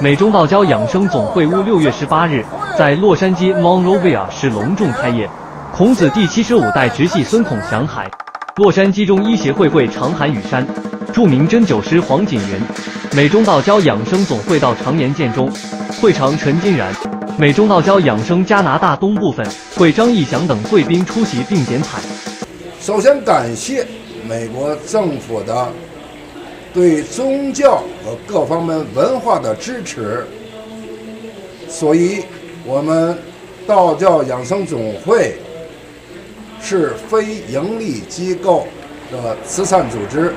美中道教养生总会务六月十八日在洛杉矶 Monrovia 市隆重开业。孔子第七十五代直系孙孔祥海，洛杉矶中医协会会长韩雨山，著名针灸师黄锦云，美中道教养生总会道常严建中，会长陈金然，美中道教养生加拿大东部分会张义祥等贵宾出席并剪彩。首先感谢美国政府的对宗教和各方面文化的支持，所以我们道教养生总会。是非盈利机构的慈善组织，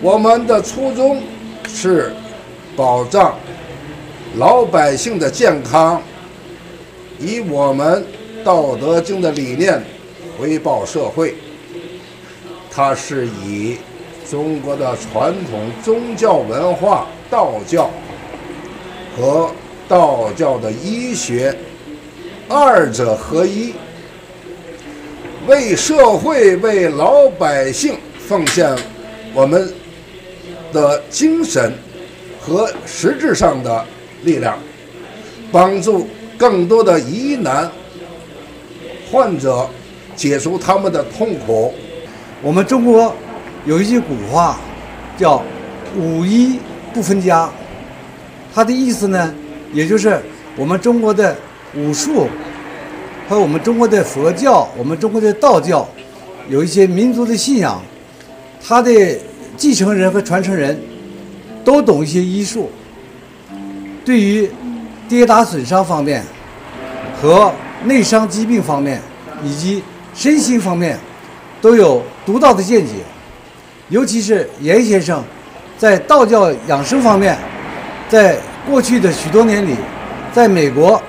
我们的初衷是保障老百姓的健康，以我们《道德经》的理念回报社会。它是以中国的传统宗教文化道教和道教的医学。二者合一，为社会、为老百姓奉献我们的精神和实质上的力量，帮助更多的疑难患者解除他们的痛苦。我们中国有一句古话，叫“武医不分家”，它的意思呢，也就是我们中国的。武术和我们中国的佛教、我们中国的道教有一些民族的信仰，他的继承人和传承人都懂一些医术，对于跌打损伤方面和内伤疾病方面以及身心方面都有独到的见解。尤其是严先生在道教养生方面，在过去的许多年里，在美国。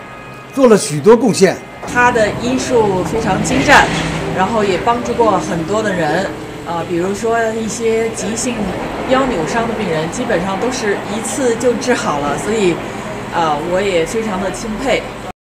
做了许多贡献，他的医术非常精湛，然后也帮助过很多的人，啊，比如说一些急性腰扭伤的病人，基本上都是一次就治好了，所以，啊，我也非常的钦佩。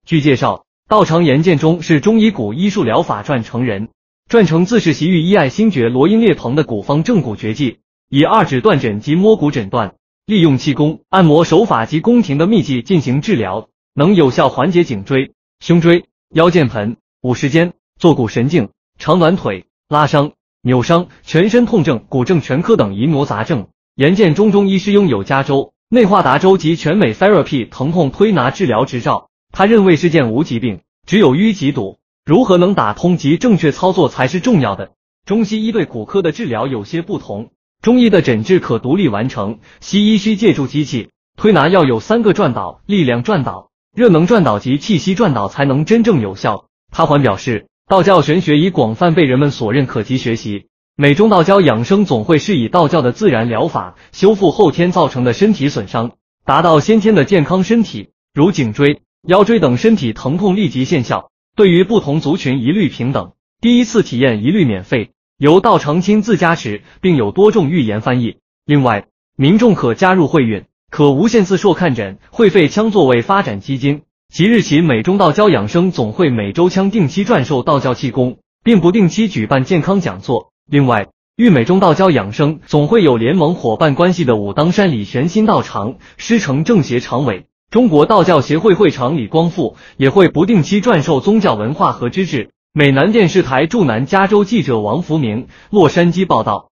据介绍，道长严建中是中医古医术疗法传承人，传承自是习于医爱新觉罗英烈鹏的古方正骨绝技，以二指断诊及摸骨诊断，利用气功、按摩手法及宫廷的秘技进行治疗。能有效缓解颈椎、胸椎、腰间盘、五十肩、坐骨神经、长短腿、拉伤、扭伤、全身痛症、骨症全科等遗挪杂症。严建中中医师拥有加州、内华达州及全美 Therapy 疼痛推拿治疗执照。他认为是件无疾病，只有淤积堵，如何能打通及正确操作才是重要的。中西医对骨科的治疗有些不同，中医的诊治可独立完成，西医需借助机器推拿，要有三个转导、力量转导。热能转导及气息转导才能真正有效。他还表示，道教玄学已广泛被人们所认可及学习。美中道教养生总会是以道教的自然疗法修复后天造成的身体损伤，达到先天的健康身体，如颈椎、腰椎等身体疼痛立即见效。对于不同族群一律平等，第一次体验一律免费，由道长亲自加持，并有多种语言翻译。另外，民众可加入会员。可无限次数看诊，会费将作为发展基金。即日起，美中道教养生总会每周将定期转授道教气功，并不定期举办健康讲座。另外，与美中道教养生总会有联盟伙伴关系的武当山李玄心道场、师承政协常委、中国道教协会会长李光复也会不定期传授宗教文化和知识。美南电视台驻南加州记者王福明，洛杉矶报道。